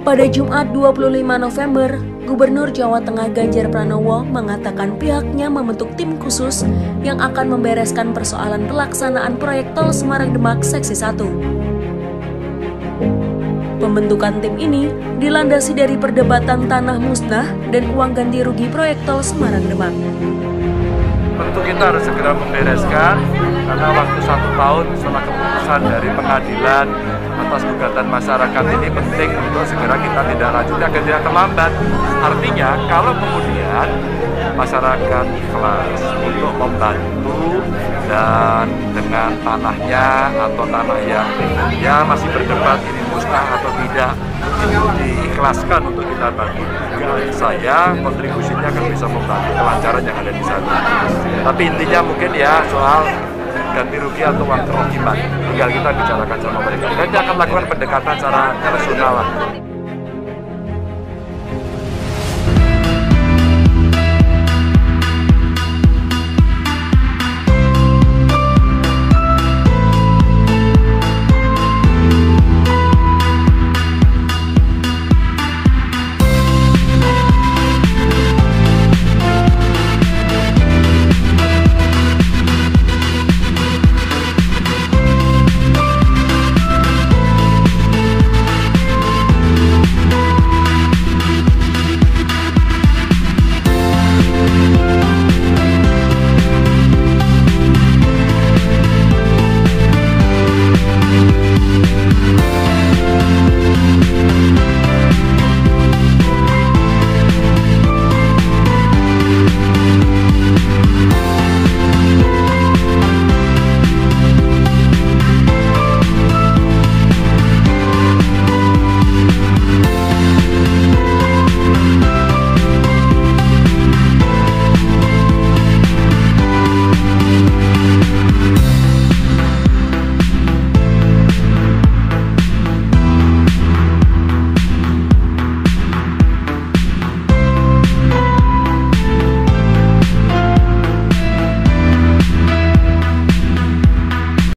Pada Jumat 25 November, Gubernur Jawa Tengah Ganjar Pranowo mengatakan pihaknya membentuk tim khusus yang akan membereskan persoalan pelaksanaan proyek tol Semarang Demak Seksi 1. Pembentukan tim ini dilandasi dari perdebatan tanah musnah dan uang ganti rugi proyek tol Semarang Demak. Tentu kita harus segera membereskan karena waktu satu tahun setelah keputusan dari pengadilan atas gugatan masyarakat ini penting untuk segera kita tidak lanjut agar tidak terlambat. Artinya kalau kemudian masyarakat ikhlas untuk membantu dan dengan tanahnya atau tanah yang ya masih berdebat ini musnah atau tidak itu diikhlaskan untuk kita bantu. Saya kontribusinya akan bisa membantu kelancaran yang ada di sana. Tapi intinya mungkin ya soal ganti rugi atau uang kerokiban. Tinggal kita bicarakan sama mereka. Dan akan melakukan pendekatan secara lah.